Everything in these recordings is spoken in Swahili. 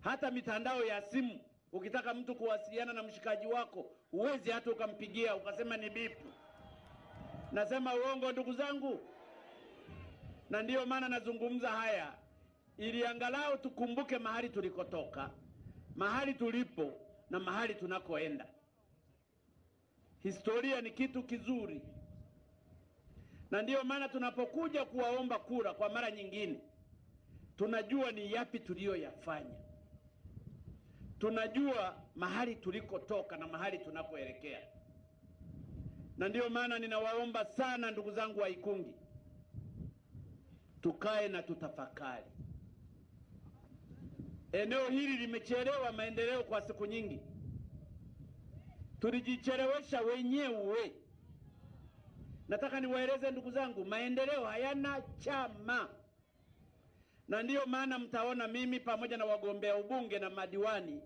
hata mitandao ya simu. Ukitaka mtu kuwasiliana na mshikaji wako, huwezi hata ukampigia ukasema ni bipu. Nasema uongo, ndugu zangu? Na ndiyo maana nazungumza haya ili angalau tukumbuke mahali tulikotoka, mahali tulipo na mahali tunakoenda. Historia ni kitu kizuri, na ndiyo maana tunapokuja kuwaomba kura kwa mara nyingine, tunajua ni yapi tuliyoyafanya, tunajua mahali tulikotoka na mahali tunapoelekea. na ndiyo maana ninawaomba sana ndugu zangu wa Ikungi, tukae na tutafakari. Eneo hili limechelewa maendeleo kwa siku nyingi, tulijichelewesha wenyewe. Nataka niwaeleze ndugu zangu, maendeleo hayana chama, na ndiyo maana mtaona mimi pamoja na wagombea ubunge na madiwani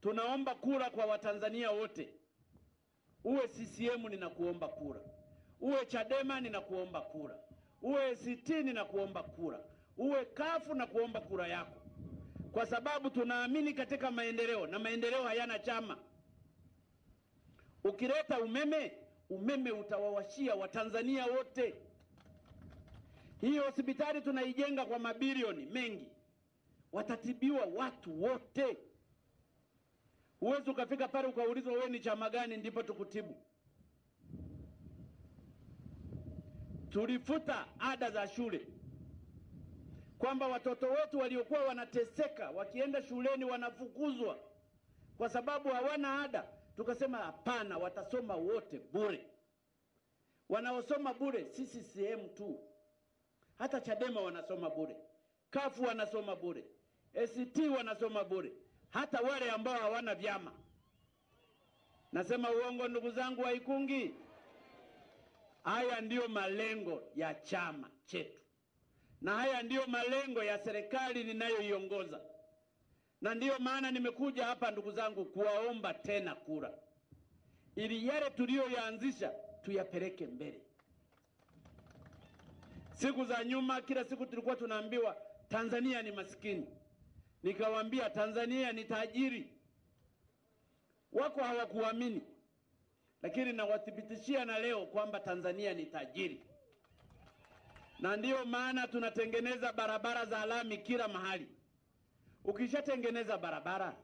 tunaomba kura kwa Watanzania wote. Uwe CCM ninakuomba kura, uwe Chadema ninakuomba kura, uwe ACT ninakuomba kura, uwe kafu na kuomba kura yako, kwa sababu tunaamini katika maendeleo na maendeleo hayana chama. Ukileta umeme, umeme utawawashia Watanzania wote. Hii hospitali tunaijenga kwa mabilioni mengi, watatibiwa watu wote. Huwezi ukafika pale ukaulizwa wewe ni chama gani ndipo tukutibu. Tulifuta ada za shule, kwamba watoto wetu waliokuwa wanateseka wakienda shuleni wanafukuzwa kwa sababu hawana ada. Tukasema hapana, watasoma wote bure. Wanaosoma bure si CCM tu, hata Chadema wanasoma bure, kafu wanasoma bure, ACT wanasoma bure, hata wale ambao hawana vyama. Nasema uongo, ndugu zangu wa Ikungi? Haya ndiyo malengo ya chama chetu na haya ndiyo malengo ya serikali ninayoiongoza, na ndiyo maana nimekuja hapa ndugu zangu, kuwaomba tena kura ili yale tuliyoyaanzisha tuyapeleke mbele. Siku za nyuma, kila siku tulikuwa tunaambiwa Tanzania ni maskini, nikawaambia Tanzania ni tajiri. Wako hawakuamini, lakini nawathibitishia na leo kwamba Tanzania ni tajiri na ndiyo maana tunatengeneza barabara za lami kila mahali. Ukishatengeneza barabara,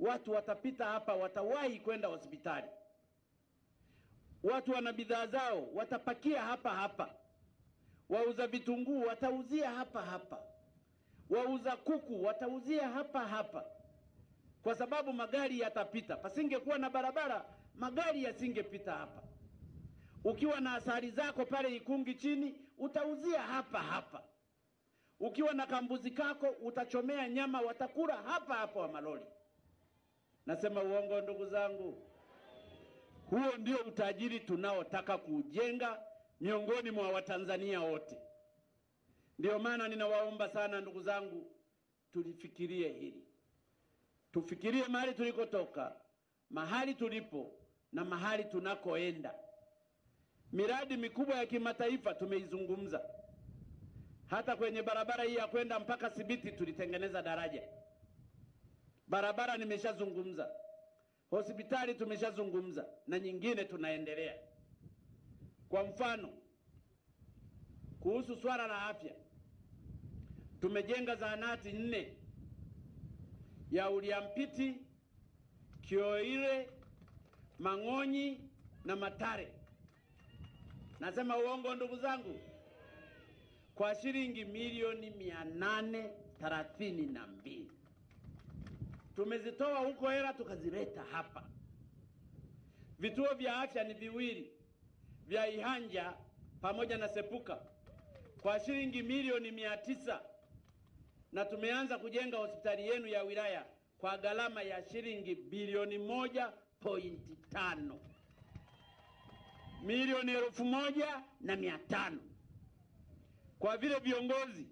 watu watapita hapa, watawahi kwenda hospitali. Watu wana bidhaa zao watapakia hapa hapa. Wauza vitunguu watauzia hapa hapa, wauza kuku watauzia hapa hapa, kwa sababu magari yatapita. Pasingekuwa na barabara, magari yasingepita hapa. Ukiwa na asali zako pale Ikungi chini utauzia hapa hapa. Ukiwa na kambuzi kako utachomea nyama, watakula hapa hapa wa malori. Nasema uongo, ndugu zangu? Huo ndio utajiri tunaotaka kujenga miongoni mwa Watanzania wote. Ndiyo maana ninawaomba sana ndugu zangu, tulifikirie hili, tufikirie mahali tulikotoka, mahali tulipo na mahali tunakoenda. Miradi mikubwa ya kimataifa tumeizungumza. Hata kwenye barabara hii ya kwenda mpaka Sibiti tulitengeneza daraja. Barabara nimeshazungumza, hospitali tumeshazungumza, na nyingine tunaendelea. Kwa mfano, kuhusu swala la afya, tumejenga zahanati nne ya Uliampiti, Kioire, Mang'onyi na Matare. Nasema uongo ndugu zangu? Kwa shilingi milioni mia nane thelathini na mbili tumezitoa huko hela tukazileta hapa. Vituo vya afya ni viwili vya Ihanja pamoja na Sepuka kwa shilingi milioni mia tisa na tumeanza kujenga hospitali yenu ya wilaya kwa gharama ya shilingi bilioni moja pointi tano milioni elfu moja na mia tano. Kwa vile viongozi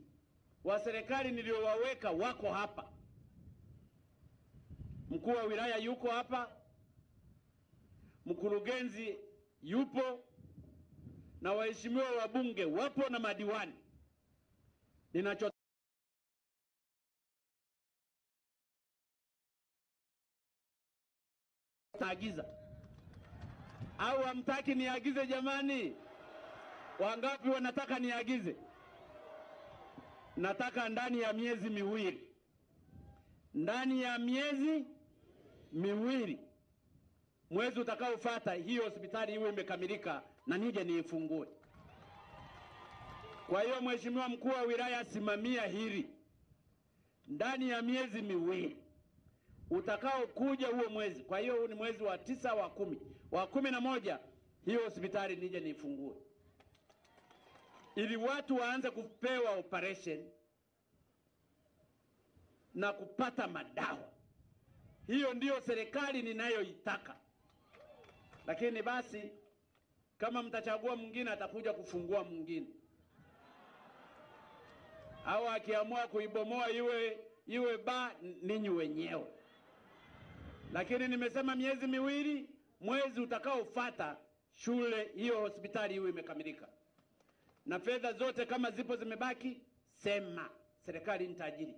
wa serikali niliowaweka wako hapa, mkuu wa wilaya yuko hapa, mkurugenzi yupo, na waheshimiwa wabunge wapo na madiwani, ninacho taagiza au hamtaki niagize? Jamani, wangapi wanataka niagize? Nataka ndani ya miezi miwili, ndani ya miezi miwili, mwezi utakaofuata, hiyo hospitali iwe imekamilika na nije niifungue. Kwa hiyo Mheshimiwa mkuu wa wilaya, simamia hili ndani ya miezi miwili utakaokuja huo mwezi. Kwa hiyo huu ni mwezi wa tisa, wa kumi, wa kumi na moja, hiyo hospitali nije niifungue ili watu waanze kupewa operation na kupata madawa. Hiyo ndiyo serikali ninayoitaka. Lakini basi kama mtachagua mwingine, atakuja kufungua mwingine, au akiamua kuibomoa iwe iwe ba ninyi wenyewe. Lakini nimesema miezi miwili, mwezi utakaofuata shule hiyo hospitali iwe imekamilika, na fedha zote kama zipo zimebaki, sema serikali ni tajiri.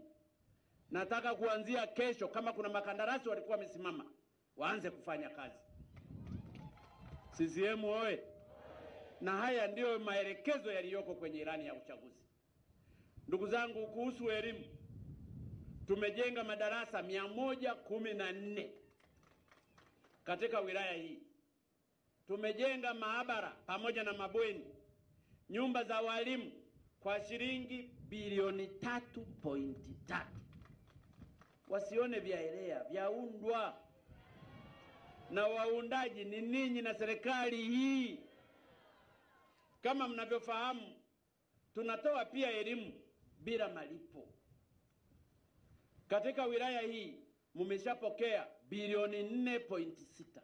Nataka kuanzia kesho, kama kuna makandarasi walikuwa wamesimama, waanze kufanya kazi. CCM oye! Na haya ndiyo maelekezo yaliyoko kwenye ilani ya uchaguzi. Ndugu zangu, kuhusu elimu tumejenga madarasa mia moja kumi na nne katika wilaya hii. Tumejenga maabara pamoja na mabweni, nyumba za walimu kwa shilingi bilioni tatu pointi tatu. Wasione vyaelea, vyaundwa na waundaji ni ninyi na serikali hii. Kama mnavyofahamu, tunatoa pia elimu bila malipo. Katika wilaya hii mmeshapokea bilioni 4.6.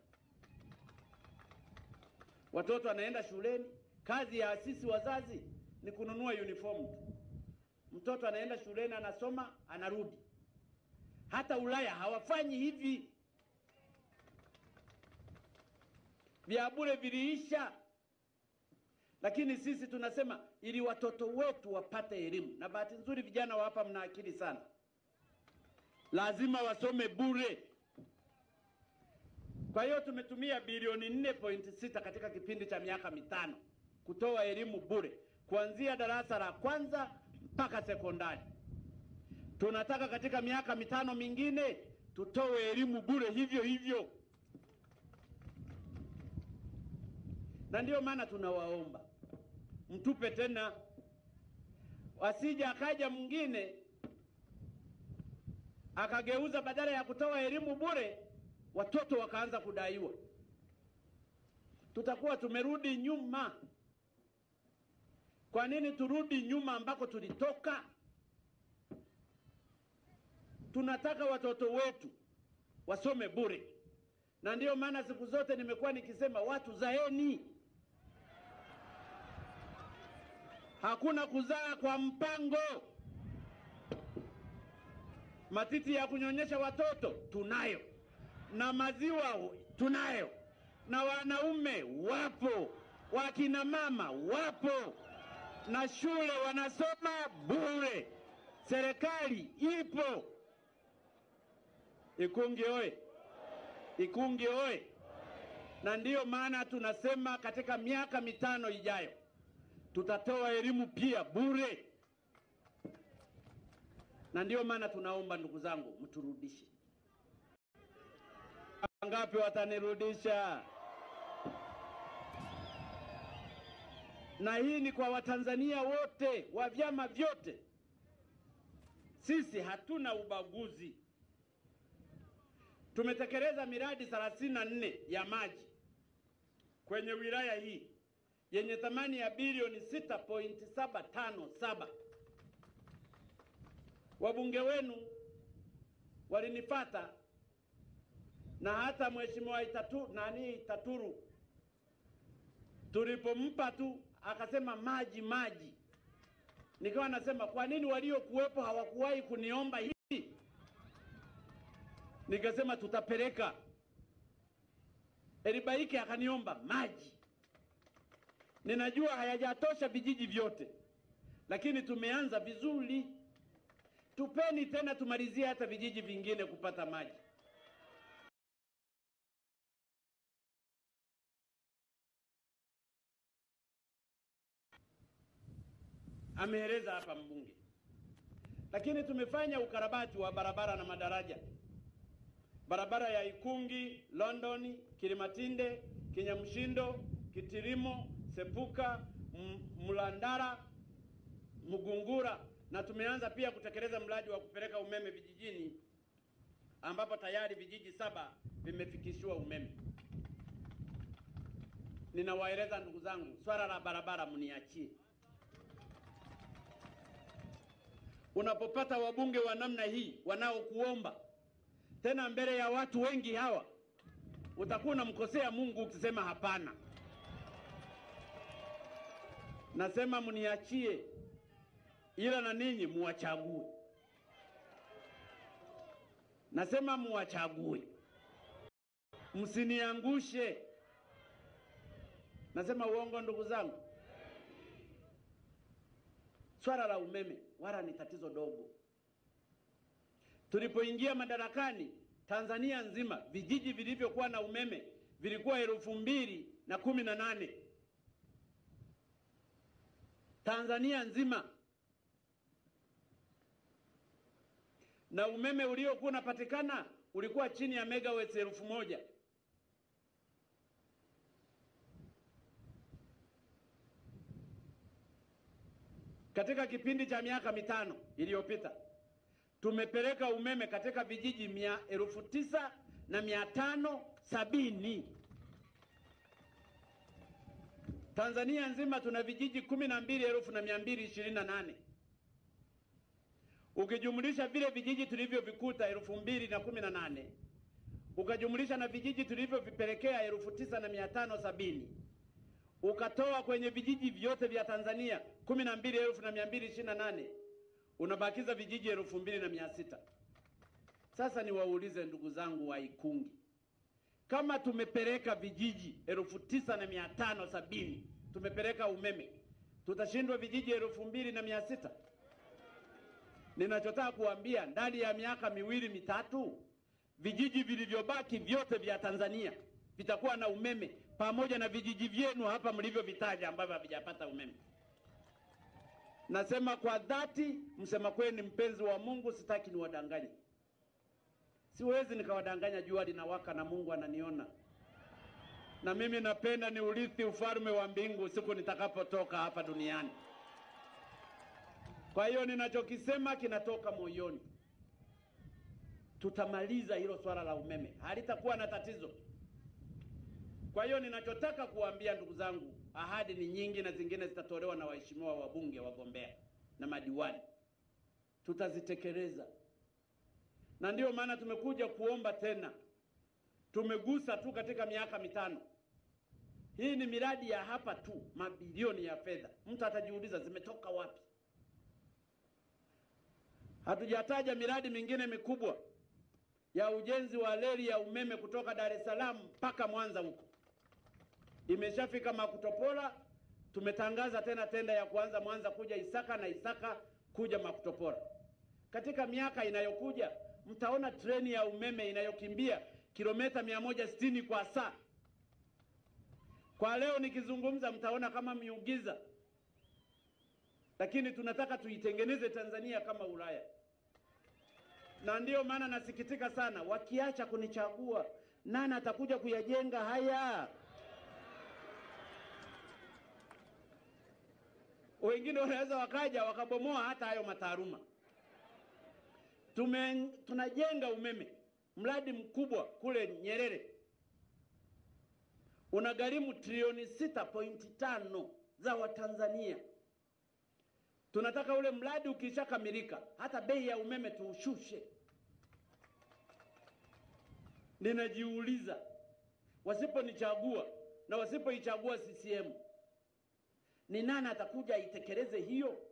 Watoto wanaenda shuleni, kazi ya asisi wazazi ni kununua uniform tu. Mtoto anaenda shuleni, anasoma, anarudi. Hata Ulaya hawafanyi hivi, vya bure viliisha. Lakini sisi tunasema ili watoto wetu wapate elimu, na bahati nzuri vijana wa hapa mna akili sana lazima wasome bure. Kwa hiyo tumetumia bilioni 4.6 katika kipindi cha miaka mitano kutoa elimu bure kuanzia darasa la kwanza mpaka sekondari. Tunataka katika miaka mitano mingine tutoe elimu bure hivyo hivyo, na ndiyo maana tunawaomba mtupe tena, wasija akaja mwingine akageuza badala ya kutoa elimu bure watoto wakaanza kudaiwa, tutakuwa tumerudi nyuma. Kwa nini turudi nyuma ambako tulitoka? Tunataka watoto wetu wasome bure, na ndiyo maana siku zote nimekuwa nikisema watu zaeni. Hakuna kuzaa kwa mpango. Matiti ya kunyonyesha watoto tunayo, na maziwa tunayo, na wanaume wapo, wakina mama wapo, na shule wanasoma bure, serikali ipo. Ikungi oye! Ikungi oye! Na ndiyo maana tunasema katika miaka mitano ijayo tutatoa elimu pia bure na ndiyo maana tunaomba ndugu zangu, mturudishe. Wangapi watanirudisha? Na hii ni kwa Watanzania wote wa vyama vyote. Sisi hatuna ubaguzi. Tumetekeleza miradi thelathini na nne ya maji kwenye wilaya hii yenye thamani ya bilioni 6.757. Wabunge wenu walinifata na hata mheshimiwa Itatu, nani Itaturu tulipompa tu akasema maji maji, nikawa nasema kwa nini waliokuwepo hawakuwahi kuniomba hili? Nikasema tutapeleka. Elibaiki akaniomba maji. Ninajua hayajatosha vijiji vyote, lakini tumeanza vizuri. Tupeni tena tumalizie hata vijiji vingine kupata maji. Ameeleza hapa mbunge, lakini tumefanya ukarabati wa barabara na madaraja, barabara ya Ikungi, London, Kilimatinde, Kinyamshindo, Kitirimo Sepuka, Mlandara, Mgungura na tumeanza pia kutekeleza mradi wa kupeleka umeme vijijini ambapo tayari vijiji saba vimefikishiwa umeme. Ninawaeleza ndugu zangu, swala la barabara mniachie. Unapopata wabunge wa namna hii wanaokuomba tena mbele ya watu wengi hawa, utakuwa unamkosea Mungu ukisema hapana. Nasema mniachie, ila na ninyi muwachague. Nasema muwachague, msiniangushe. Nasema uongo ndugu zangu? Swala la umeme wala ni tatizo dogo. Tulipoingia madarakani, Tanzania nzima vijiji vilivyokuwa na umeme vilikuwa elfu mbili na kumi na nane Tanzania nzima, na umeme uliokuwa unapatikana ulikuwa chini ya megawatts elfu moja. Katika kipindi cha miaka mitano iliyopita tumepeleka umeme katika vijiji mia elfu tisa na mia tano sabini. Tanzania nzima tuna vijiji kumi na mbili elfu na mia mbili ishirini na nane. Ukijumlisha vile vijiji tulivyovikuta elfu mbili na kumi na nane ukajumlisha na vijiji tulivyovipelekea elfu tisa na mia tano sabini ukatoa kwenye vijiji vyote vya Tanzania kumi na mbili elfu na mia mbili ishirini na nane unabakiza vijiji elfu mbili na mia sita. Sasa niwaulize ndugu zangu wa Ikungi, kama tumepeleka vijiji elfu tisa na mia tano sabini tumepeleka umeme, tutashindwa vijiji elfu mbili na mia sita? Ninachotaka kuambia ndani ya miaka miwili mitatu, vijiji vilivyobaki vyote vya Tanzania vitakuwa na umeme pamoja na vijiji vyenu hapa mlivyovitaja ambavyo havijapata umeme. Nasema kwa dhati, msema kweli, ni mpenzi wa Mungu, sitaki niwadanganye. Siwezi nikawadanganya, jua linawaka na Mungu ananiona, na mimi napenda ni urithi ufalme wa mbingu siku nitakapotoka hapa duniani. Kwa hiyo ninachokisema kinatoka moyoni. Tutamaliza hilo swala la umeme, halitakuwa na tatizo. Kwa hiyo ninachotaka kuwaambia ndugu zangu, ahadi ni nyingi na zingine zitatolewa na waheshimiwa wabunge, wagombea na madiwani, tutazitekeleza. Na ndiyo maana tumekuja kuomba tena. Tumegusa tu katika miaka mitano hii, ni miradi ya hapa tu, mabilioni ya fedha. Mtu atajiuliza zimetoka wapi? Hatujataja miradi mingine mikubwa ya ujenzi wa reli ya umeme kutoka Dar es Salaam mpaka Mwanza huko imeshafika Makutopola. Tumetangaza tena tenda ya kuanza Mwanza kuja Isaka na Isaka kuja Makutopola. Katika miaka inayokuja mtaona treni ya umeme inayokimbia kilomita mia moja sitini kwa saa. Kwa leo nikizungumza, mtaona kama miugiza, lakini tunataka tuitengeneze Tanzania kama Ulaya, na ndiyo maana nasikitika sana, wakiacha kunichagua, nani atakuja kuyajenga haya? Wengine wanaweza wakaja wakabomoa hata hayo mataaluma. Tume, tunajenga umeme, mradi mkubwa kule Nyerere unagharimu trilioni sita pointi tano za Watanzania. Tunataka ule mradi ukishakamilika, hata bei ya umeme tuushushe. Ninajiuliza, wasiponichagua na wasipoichagua CCM ni nani atakuja aitekeleze hiyo?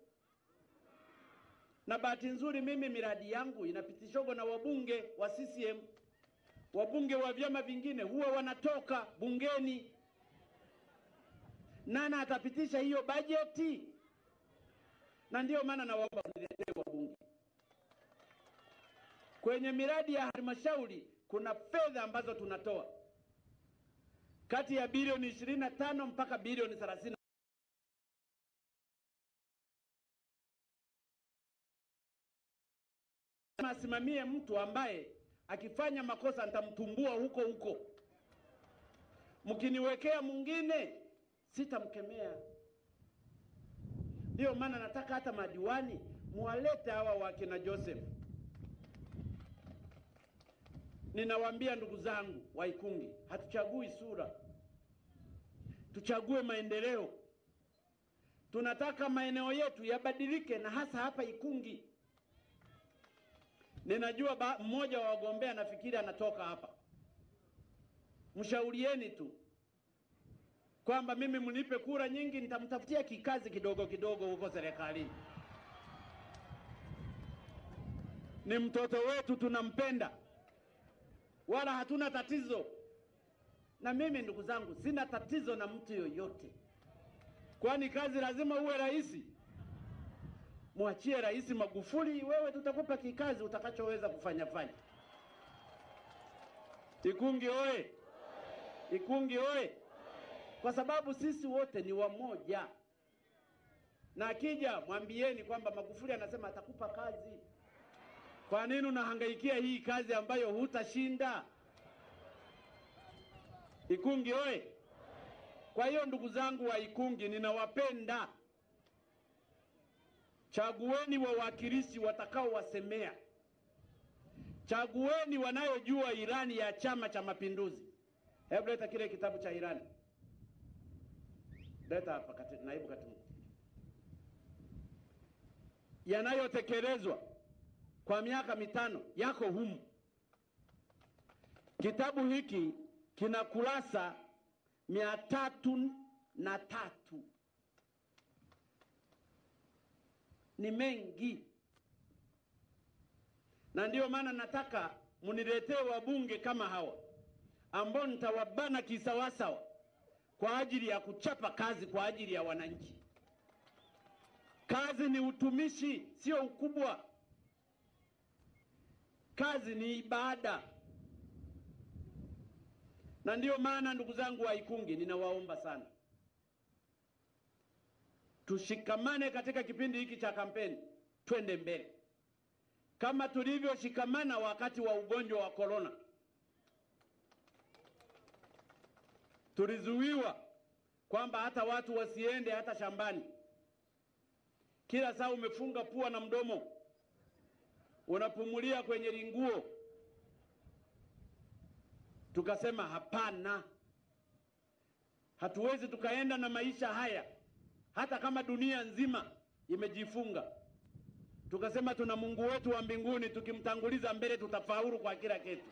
Na bahati nzuri mimi miradi yangu inapitishwa na wabunge wa CCM. Wabunge wa vyama vingine huwa wanatoka bungeni. Nana atapitisha hiyo bajeti? Na ndiyo maana nawaomba niletee wabunge kwenye miradi ya halmashauri. Kuna fedha ambazo tunatoa kati ya bilioni ishirini na tano mpaka bilioni thelathini asimamie mtu ambaye akifanya makosa nitamtumbua huko huko. Mkiniwekea mwingine sitamkemea. Ndiyo maana nataka hata madiwani muwalete hawa wakina Joseph. Ninawaambia ndugu zangu wa Ikungi, hatuchagui sura, tuchague maendeleo. Tunataka maeneo yetu yabadilike, na hasa hapa Ikungi. Ninajua mmoja wa wagombea nafikiri anatoka hapa. Mshaurieni tu kwamba mimi mnipe kura nyingi, nitamtafutia kikazi kidogo kidogo huko serikalini. Ni mtoto wetu, tunampenda, wala hatuna tatizo na mimi. Ndugu zangu, sina tatizo na mtu yoyote, kwani kazi lazima uwe rais. Mwachie Rais Magufuli, wewe tutakupa kikazi utakachoweza kufanya fanya. Ikungi oye! Ikungi oye! Kwa sababu sisi wote ni wamoja, na akija mwambieni kwamba Magufuli anasema atakupa kazi. Kwa nini unahangaikia hii kazi ambayo hutashinda? Ikungi oye! Kwa hiyo ndugu zangu wa Ikungi, ninawapenda. Chagueni wawakilishi watakaowasemea. Chagueni wanayojua Irani ya Chama cha Mapinduzi. Hebu leta kile kitabu cha Irani, leta hapa kati, naibu katibu. Yanayotekelezwa kwa miaka mitano yako humu. Kitabu hiki kina kurasa mia tatu na tatu ni mengi, na ndiyo maana nataka mniletee wabunge kama hawa ambao nitawabana kisawasawa kwa ajili ya kuchapa kazi kwa ajili ya wananchi. Kazi ni utumishi, sio ukubwa. Kazi ni ibada, na ndiyo maana ndugu zangu wa Ikungi, ninawaomba sana tushikamane katika kipindi hiki cha kampeni, twende mbele kama tulivyoshikamana wakati wa ugonjwa wa korona. Tulizuiwa kwamba hata watu wasiende hata shambani, kila saa umefunga pua na mdomo, unapumulia kwenye linguo. Tukasema hapana, hatuwezi tukaenda na maisha haya hata kama dunia nzima imejifunga. Tukasema tuna Mungu wetu wa mbinguni, tukimtanguliza mbele tutafaulu kwa kila kitu.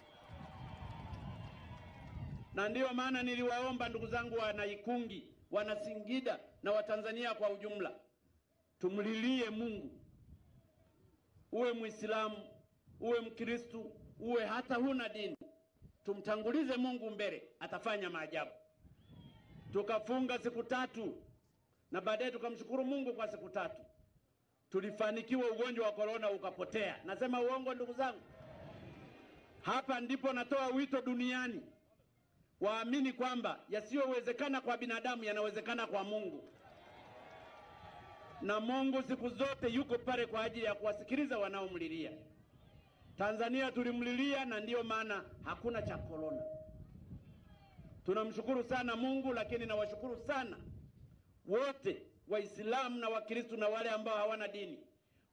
Na ndiyo maana niliwaomba ndugu zangu wana Ikungi, wana Singida na Watanzania kwa ujumla, tumlilie Mungu. Uwe Mwislamu, uwe Mkristu, uwe hata huna dini, tumtangulize Mungu mbele, atafanya maajabu. Tukafunga siku tatu na baadaye tukamshukuru Mungu kwa siku tatu, tulifanikiwa, ugonjwa wa korona ukapotea. Nasema uongo ndugu zangu? Hapa ndipo natoa wito duniani waamini kwamba yasiyowezekana kwa binadamu yanawezekana kwa Mungu, na Mungu siku zote yuko pale kwa ajili ya kuwasikiliza wanaomlilia. Tanzania tulimlilia, na ndiyo maana hakuna cha korona. Tunamshukuru sana Mungu, lakini nawashukuru sana wote Waislamu na Wakristo na wale ambao hawana dini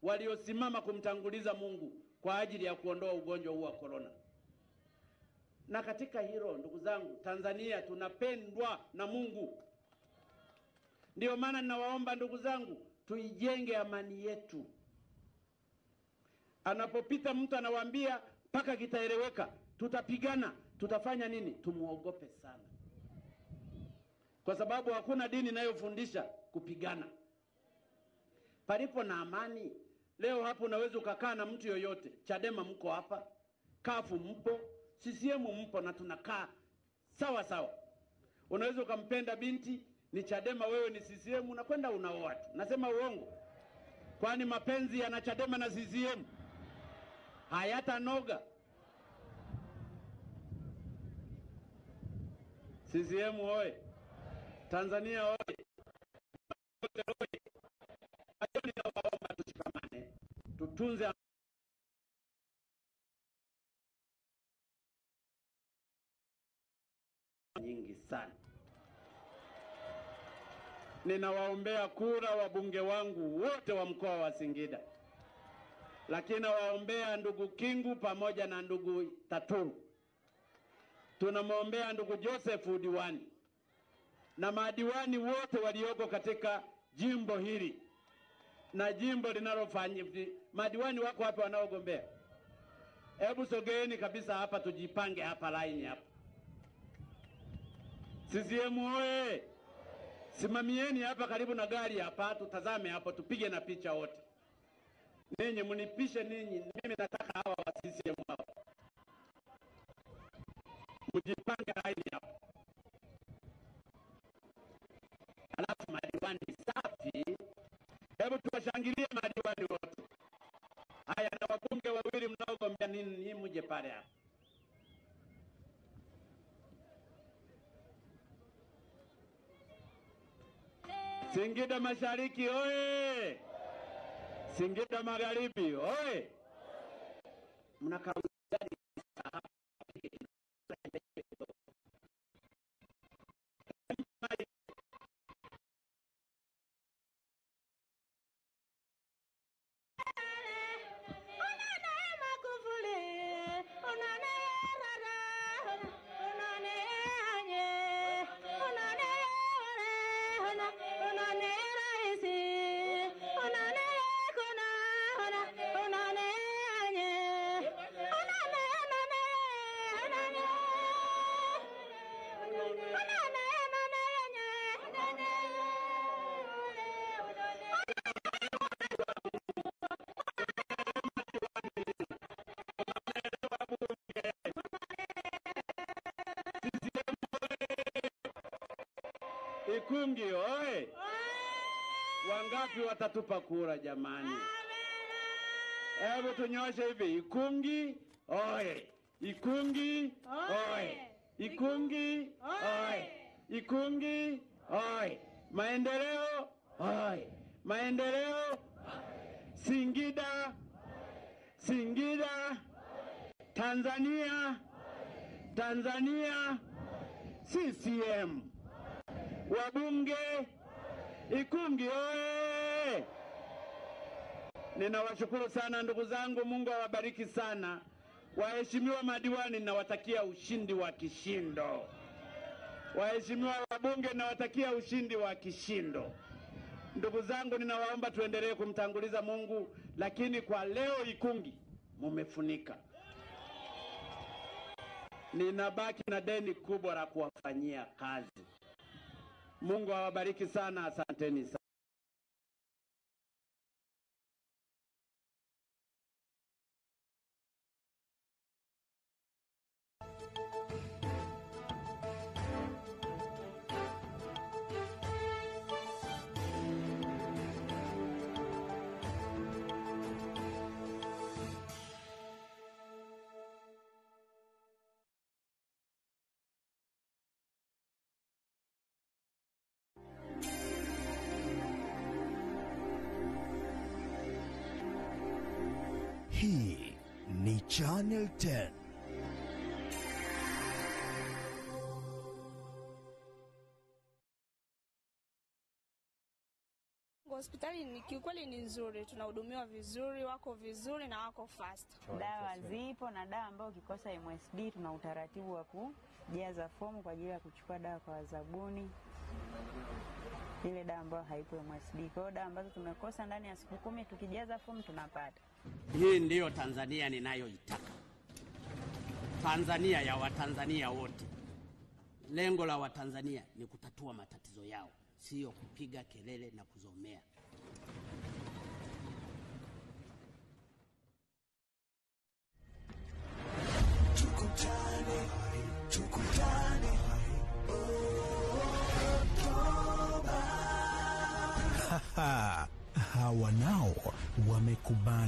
waliosimama kumtanguliza Mungu kwa ajili ya kuondoa ugonjwa huu wa korona. Na katika hilo, ndugu zangu, Tanzania tunapendwa na Mungu. Ndiyo maana ninawaomba ndugu zangu, tuijenge amani yetu. Anapopita mtu anawaambia mpaka kitaeleweka, tutapigana, tutafanya nini? Tumuogope sana kwa sababu hakuna dini inayofundisha kupigana. Palipo na amani, leo hapo unaweza ukakaa na mtu yoyote. Chadema mko hapa, kafu mpo, CCM mpo, na tunakaa sawa sawa. Unaweza ukampenda binti ni Chadema, wewe ni CCM, unakwenda unaoa tu. Nasema uongo? Kwani mapenzi yana Chadema na CCM hayatanoga? CCM oye! Tanzania oye! Hayo ninawaomba, tushikamane, tutunze nyingi sana. Ninawaombea kura wabunge wangu wote wa mkoa wa Singida, lakini nawaombea ndugu Kingu pamoja na ndugu Taturu, tunamwombea ndugu Joseph udiwani na madiwani wote walioko katika jimbo hili na jimbo linalofanya madiwani wako hapa wanaogombea. Hebu sogeeni kabisa hapa, tujipange hapa laini hapa. CCM oye! Simamieni hapa karibu na gari hapa, tutazame hapo, tupige na picha wote. Ninyi mnipishe ninyi, mimi nataka hawa wa CCM hapa, mjipange laini hapa, alafu madiwani safi. Hebu tuwashangilie madiwani wote. Haya, na wabunge wawili mnaogombea nini, ni mje pale hapa. Singida Mashariki oye! Singida Magharibi oye! Mnakaa Ikungi oye! Wangapi watatupa kura jamani? Hebu tunyoshe hivi, Ikungi oye! Ikungi oye! Ikungi oye! Ikungi oye! Maendeleo oye! Maendeleo Singida, Singida, Tanzania, Tanzania, CCM. Wabunge Ikungi oye! Ninawashukuru sana ndugu zangu, Mungu awabariki sana. Waheshimiwa madiwani, nawatakia ushindi wa kishindo. Waheshimiwa wabunge, nawatakia ushindi wa kishindo. Ndugu zangu, ninawaomba tuendelee kumtanguliza Mungu, lakini kwa leo Ikungi mumefunika. Ninabaki na deni kubwa la kuwafanyia kazi. Mungu awabariki sana, asanteni sana. Hii ni Channel 10. Hospitali ni kiukweli ni nzuri, tunahudumiwa vizuri, wako vizuri na wako fast. Dawa zipo na dawa ambayo ukikosa MSD tuna utaratibu wa kujaza fomu kwa ajili ya kuchukua dawa kwa wazabuni, ile dawa ambayo haipo MSD. Kwa hiyo dawa ambazo tumekosa ndani ya siku kumi tukijaza fomu tunapata. Hii ndiyo Tanzania ninayoitaka, Tanzania ya Watanzania wote. Lengo la Watanzania ni kutatua matatizo yao, siyo kupiga kelele na kuzomea.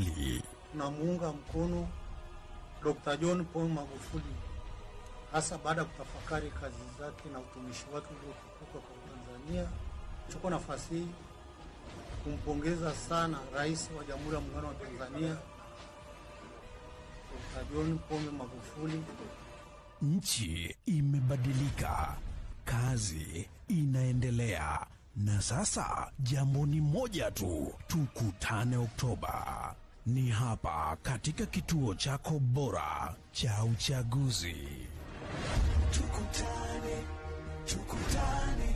Wamekubali. Namuunga mkono Dr. John Pombe Magufuli hasa baada ya kutafakari kazi zake na utumishi wake uliotukuka kwa Tanzania. Chukua nafasi hii kumpongeza sana Rais wa Jamhuri ya Muungano wa Tanzania Dr. John Pombe Magufuli. Nchi imebadilika, kazi inaendelea, Na sasa jambo ni moja tu, tukutane Oktoba. Ni hapa katika kituo chako bora cha uchaguzi. Tukutane, tukutane,